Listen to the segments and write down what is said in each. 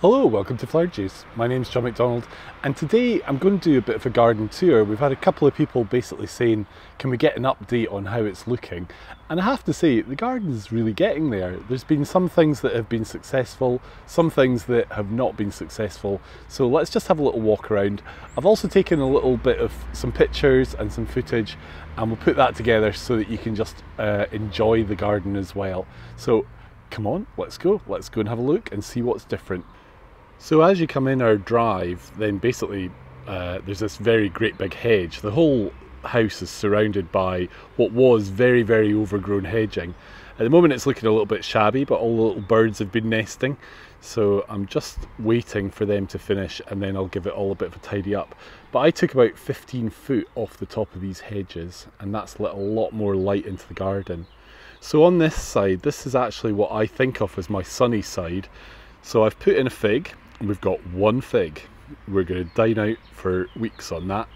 Hello, welcome to Flower Joos. My name's John McDonald, and today I'm going to do a bit of a garden tour. We've had a couple of people basically saying, Can we get an update on how it's looking? And I have to say, the garden is really getting there. There's been some things that have been successful, some things that have not been successful. So let's just have a little walk around. I've also taken a little bit of some pictures and some footage, and we'll put that together so that you can just uh, enjoy the garden as well. So come on, let's go. Let's go and have a look and see what's different. So as you come in our drive, then basically uh, there's this very great big hedge. The whole house is surrounded by what was very, very overgrown hedging. At the moment it's looking a little bit shabby, but all the little birds have been nesting. So I'm just waiting for them to finish and then I'll give it all a bit of a tidy up. But I took about 15 foot off the top of these hedges and that's let a lot more light into the garden. So on this side, this is actually what I think of as my sunny side. So I've put in a fig, we've got one fig. We're going to dine out for weeks on that.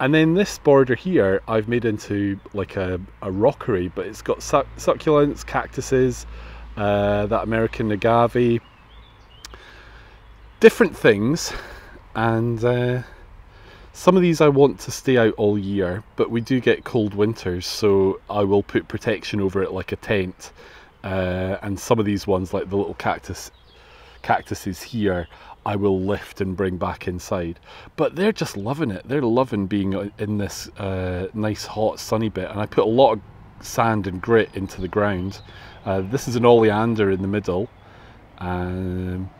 And then this border here, I've made into like a, a rockery, but it's got suc succulents, cactuses, uh, that American agave, different things. And uh, some of these I want to stay out all year, but we do get cold winters, so I will put protection over it like a tent. Uh, and some of these ones, like the little cactus cactuses here I will lift and bring back inside. But they're just loving it. They're loving being in this uh, nice hot sunny bit. And I put a lot of sand and grit into the ground. Uh, this is an oleander in the middle. Um,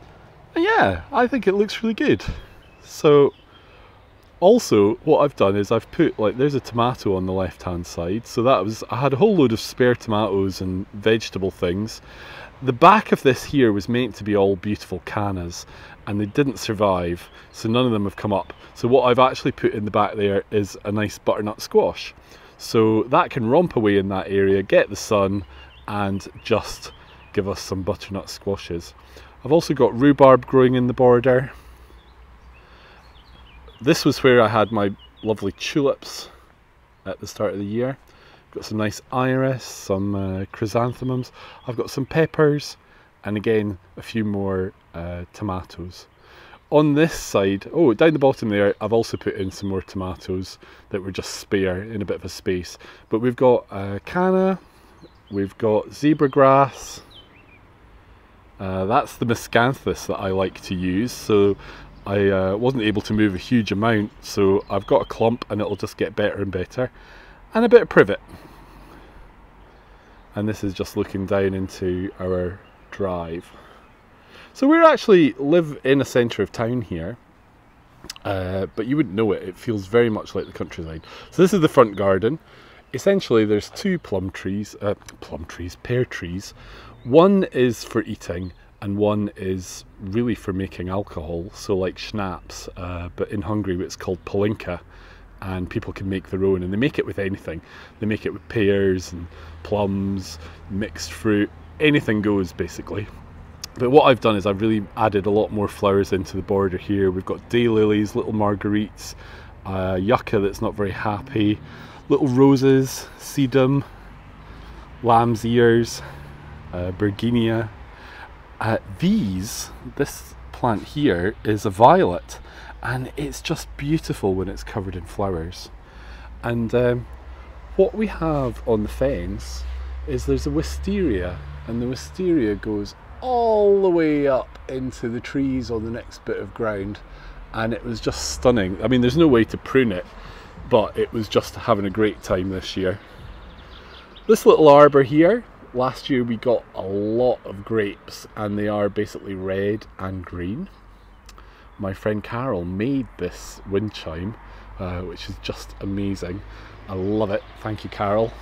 yeah, I think it looks really good. So also what I've done is I've put like there's a tomato on the left hand side so that was I had a whole load of spare tomatoes and vegetable things the back of this here was meant to be all beautiful cannas and they didn't survive so none of them have come up. So what I've actually put in the back there is a nice butternut squash. So that can romp away in that area get the sun and just give us some butternut squashes. I've also got rhubarb growing in the border. This was where I had my lovely tulips at the start of the year Got some nice iris, some uh, chrysanthemums. I've got some peppers and again a few more uh, tomatoes. On this side, oh down the bottom there, I've also put in some more tomatoes that were just spare in a bit of a space. But we've got uh, canna, we've got zebra grass, uh, that's the miscanthus that I like to use. So I uh, wasn't able to move a huge amount, so I've got a clump and it'll just get better and better and a bit of privet. And this is just looking down into our drive. So we actually live in a centre of town here, uh, but you wouldn't know it. It feels very much like the countryside. So this is the front garden. Essentially, there's two plum trees, uh, plum trees, pear trees. One is for eating, and one is really for making alcohol. So like schnapps, uh, but in Hungary it's called palinka and people can make their own and they make it with anything. They make it with pears and plums mixed fruit anything goes basically. But what I've done is I've really added a lot more flowers into the border here. We've got daylilies little marguerites uh, yucca that's not very happy little roses sedum lamb's ears uh, bergenia uh, these this plant here is a violet and it's just beautiful when it's covered in flowers. And um, what we have on the fence is there's a wisteria, and the wisteria goes all the way up into the trees on the next bit of ground, and it was just stunning. I mean, there's no way to prune it, but it was just having a great time this year. This little arbour here, last year we got a lot of grapes, and they are basically red and green my friend Carol made this wind chime, uh, which is just amazing. I love it. Thank you, Carol.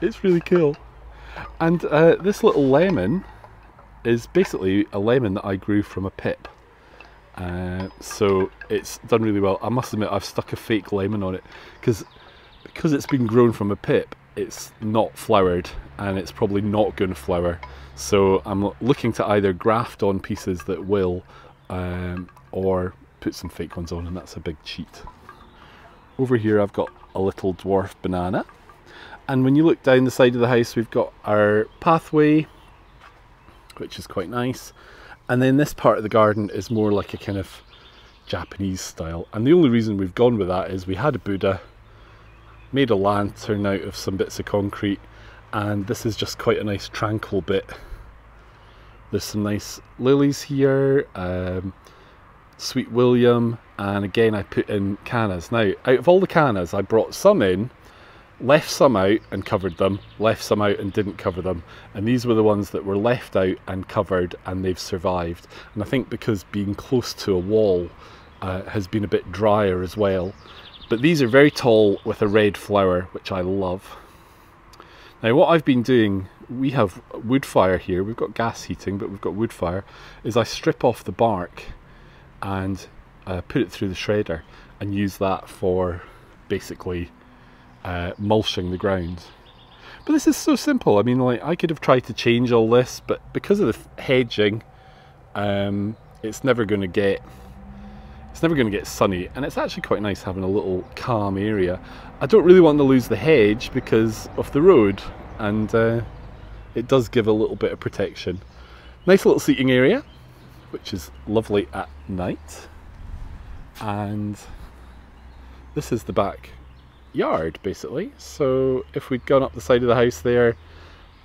It's really cool. And uh, this little lemon is basically a lemon that I grew from a pip. Uh, so it's done really well. I must admit I've stuck a fake lemon on it because because it's been grown from a pip it's not flowered and it's probably not going to flower so I'm looking to either graft on pieces that will um, or put some fake ones on and that's a big cheat. Over here I've got a little dwarf banana and when you look down the side of the house we've got our pathway which is quite nice And then this part of the garden is more like a kind of Japanese style. And the only reason we've gone with that is we had a Buddha, made a lantern out of some bits of concrete, and this is just quite a nice tranquil bit. There's some nice lilies here, um, Sweet William, and again I put in cannas. Now, out of all the cannas, I brought some in, left some out and covered them, left some out and didn't cover them. And these were the ones that were left out and covered and they've survived. And I think because being close to a wall uh, has been a bit drier as well. But these are very tall with a red flower, which I love. Now what I've been doing, we have wood fire here, we've got gas heating, but we've got wood fire, is I strip off the bark and uh, put it through the shredder and use that for basically uh, mulching the ground. But this is so simple. I mean, like I could have tried to change all this, but because of the hedging, um, it's never going to get it's never going to get sunny, and it's actually quite nice having a little calm area. I don't really want to lose the hedge because of the road, and uh, it does give a little bit of protection. Nice little seating area, which is lovely at night, and this is the back yard basically. So if we'd gone up the side of the house there,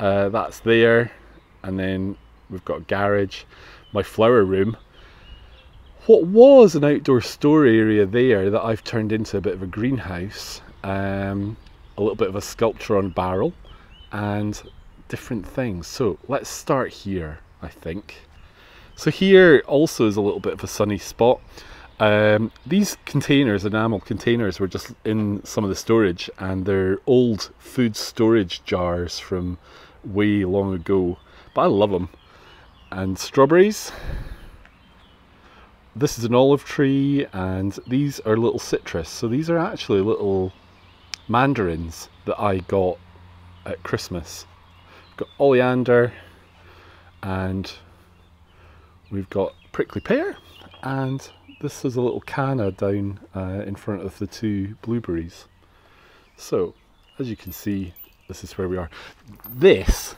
uh, that's there, and then we've got a garage, my flower room. What was an outdoor store area there that I've turned into a bit of a greenhouse, um, a little bit of a sculpture on barrel, and different things. So let's start here, I think. So here also is a little bit of a sunny spot. Um, these containers, enamel containers, were just in some of the storage, and they're old food storage jars from way long ago. But I love them. And strawberries. This is an olive tree, and these are little citrus. So these are actually little mandarins that I got at Christmas. got oleander, and we've got prickly pear, and this is a little canna down uh, in front of the two blueberries. So, as you can see, this is where we are. This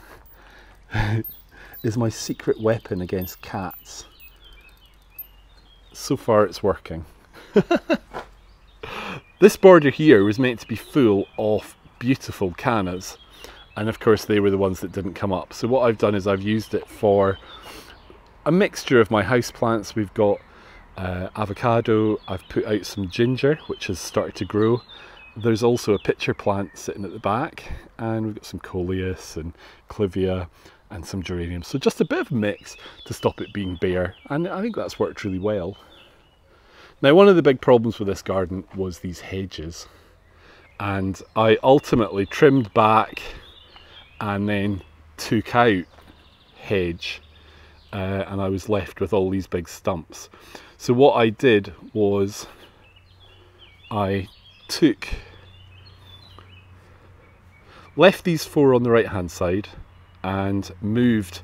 is my secret weapon against cats. So far it's working. this border here was meant to be full of beautiful cannas and of course they were the ones that didn't come up. So what I've done is I've used it for a mixture of my house plants. We've got uh, avocado, I've put out some ginger which has started to grow. There's also a pitcher plant sitting at the back and we've got some coleus and clivia and some geraniums. So just a bit of a mix to stop it being bare and I think that's worked really well. Now one of the big problems with this garden was these hedges and I ultimately trimmed back and then took out hedge uh, and I was left with all these big stumps. So what I did was I took, left these four on the right hand side and moved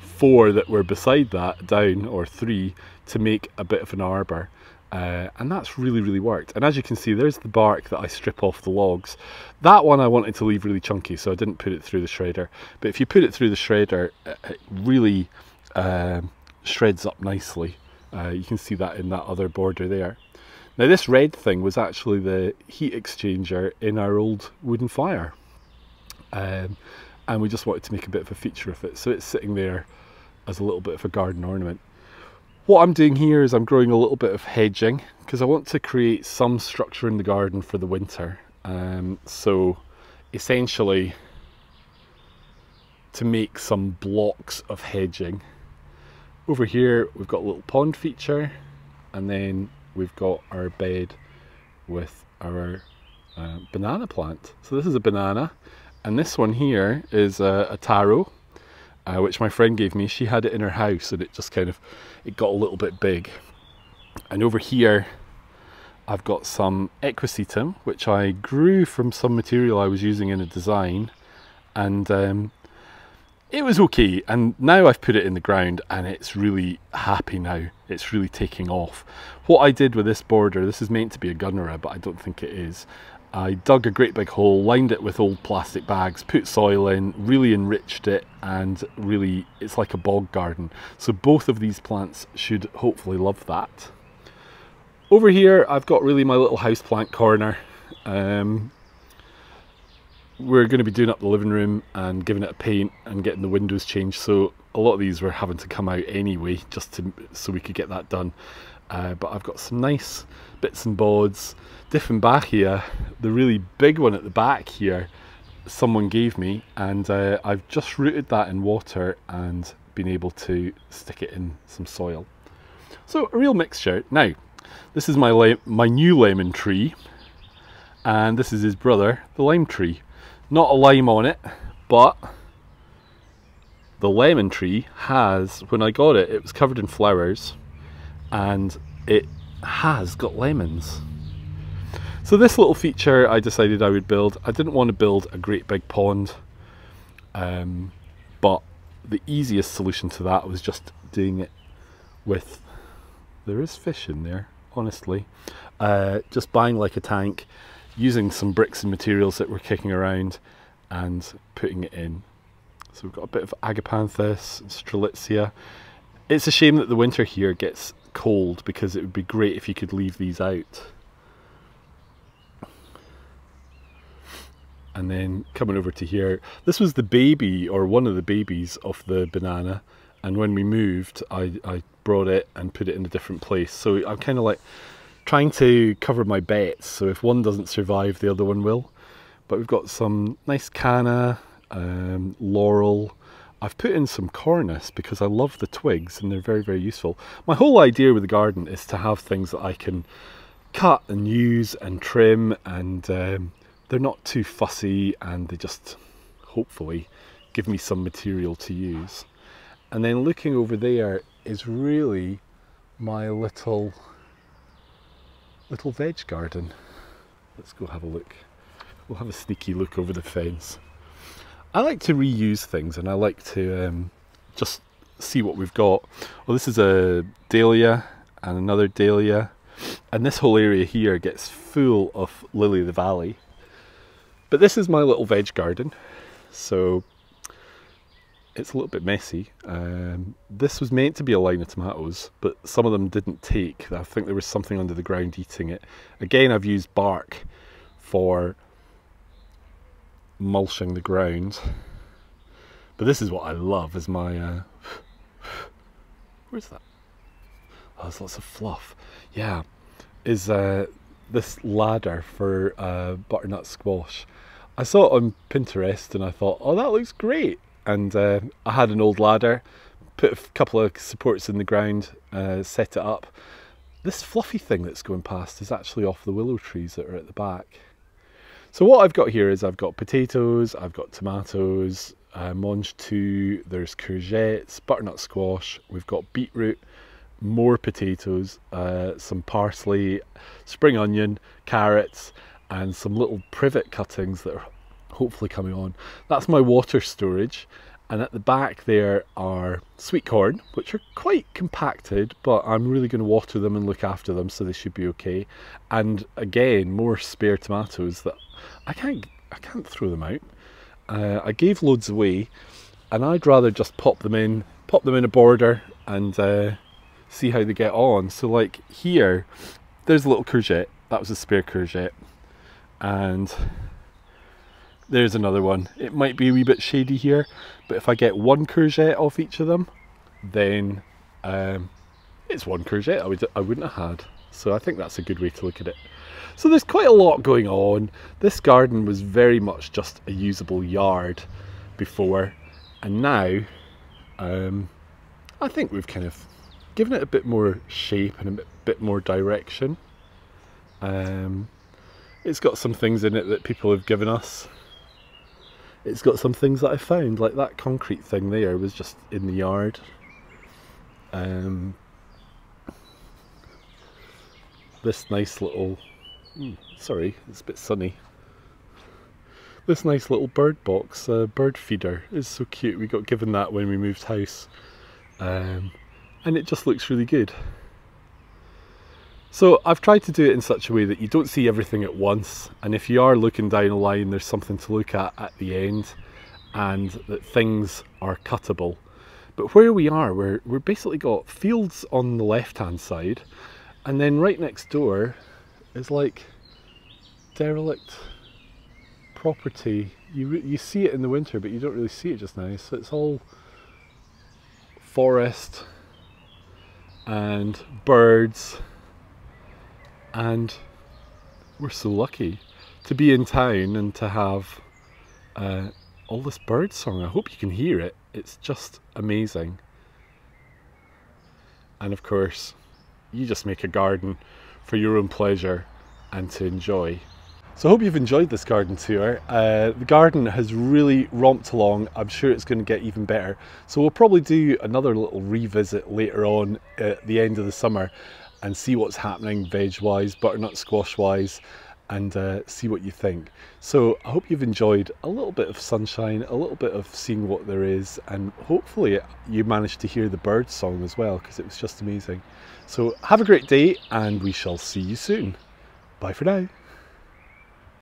four that were beside that down or three to make a bit of an arbour. Uh, and that's really really worked and as you can see there's the bark that I strip off the logs that one I wanted to leave really chunky so I didn't put it through the shredder but if you put it through the shredder it really uh, shreds up nicely uh, you can see that in that other border there. Now this red thing was actually the heat exchanger in our old wooden fire. Um, and we just wanted to make a bit of a feature of it. So it's sitting there as a little bit of a garden ornament. What I'm doing here is I'm growing a little bit of hedging because I want to create some structure in the garden for the winter. Um, so essentially to make some blocks of hedging over here we've got a little pond feature and then we've got our bed with our uh, banana plant. So this is a banana and this one here is a, a taro uh, which my friend gave me. She had it in her house and it just kind of, it got a little bit big. And over here I've got some equisetum which I grew from some material I was using in a design. And um, it was okay. And now I've put it in the ground and it's really happy now. It's really taking off. What I did with this border this is meant to be a gunnera but I don't think it is I dug a great big hole, lined it with old plastic bags, put soil in, really enriched it, and really it's like a bog garden. So both of these plants should hopefully love that. Over here, I've got really my little houseplant corner. Um, we're going to be doing up the living room and giving it a paint and getting the windows changed. So a lot of these were having to come out anyway, just to so we could get that done. Uh, but I've got some nice bits and bods. Dieffenbachia, the really big one at the back here, someone gave me, and uh, I've just rooted that in water and been able to stick it in some soil. So a real mixture. Now, this is my my new lemon tree, and this is his brother, the lime tree. Not a lime on it, but the lemon tree has, when I got it, it was covered in flowers and it has got lemons. So this little feature I decided I would build. I didn't want to build a great big pond, um, but the easiest solution to that was just doing it with, there is fish in there, honestly. Uh, just buying like a tank, using some bricks and materials that were kicking around and putting it in. So we've got a bit of Agapanthus, Strelitzia. It's a shame that the winter here gets cold because it would be great if you could leave these out. And then coming over to here, this was the baby or one of the babies of the banana. And when we moved, I, I brought it and put it in a different place. So I'm kind of like trying to cover my bets. So if one doesn't survive, the other one will. But we've got some nice canna, um, laurel, I've put in some cornus because I love the twigs and they're very, very useful. My whole idea with the garden is to have things that I can cut and use and trim and um, they're not too fussy and they just hopefully give me some material to use. And then looking over there is really my little little veg garden. Let's go have a look. We'll have a sneaky look over the fence. I like to reuse things and I like to um, just see what we've got. Well, this is a dahlia and another dahlia, and this whole area here gets full of lily of the valley. But this is my little veg garden, so it's a little bit messy. Um, this was meant to be a line of tomatoes, but some of them didn't take. I think there was something under the ground eating it. Again, I've used bark for mulching the ground. But this is what I love is my uh, where's that? Oh, there's lots of fluff. Yeah, is uh, this ladder for uh, butternut squash. I saw it on Pinterest and I thought, oh, that looks great. And uh, I had an old ladder, put a couple of supports in the ground, uh, set it up. This fluffy thing that's going past is actually off the willow trees that are at the back. So what I've got here is I've got potatoes, I've got tomatoes, uh, mange tout, there's courgettes, butternut squash, we've got beetroot, more potatoes, uh, some parsley, spring onion, carrots, and some little privet cuttings that are hopefully coming on. That's my water storage. And at the back there are sweet corn, which are quite compacted, but I'm really going to water them and look after them, so they should be okay. And again, more spare tomatoes that I can't I can't throw them out. Uh, I gave loads away, and I'd rather just pop them in, pop them in a border, and uh, see how they get on. So like here, there's a little courgette. That was a spare courgette, and there's another one. It might be a wee bit shady here, but if I get one courgette off each of them, then um, it's one courgette I, would, I wouldn't have had. So I think that's a good way to look at it. So there's quite a lot going on. This garden was very much just a usable yard before, and now um, I think we've kind of given it a bit more shape and a bit, more direction. Um, it's got some things in it that people have given us it's got some things that I found, like that concrete thing there was just in the yard. Um, this nice little, hmm, sorry, it's a bit sunny. This nice little bird box, uh, bird feeder, is so cute. We got given that when we moved house, um, and it just looks really good. So I've tried to do it in such a way that you don't see everything at once, and if you are looking down a line, there's something to look at at the end, and that things are cuttable. But where we are, we're, we're basically got fields on the left hand side, and then right next door is like derelict property. You, you see it in the winter, but you don't really see it just now. So it's all forest and birds and we're so lucky to be in town and to have uh, all this bird song. I hope you can hear it. It's just amazing. And of course, you just make a garden for your own pleasure and to enjoy. So I hope you've enjoyed this garden tour. Uh, the garden has really romped along. I'm sure it's going to get even better. So we'll probably do another little revisit later on at the end of the summer and see what's happening veg wise, butternut squash wise, and uh, see what you think. So I hope you've enjoyed a little bit of sunshine, a little bit of seeing what there is, and hopefully you managed to hear the bird song as well because it was just amazing. So have a great day, and we shall see you soon. Bye for now.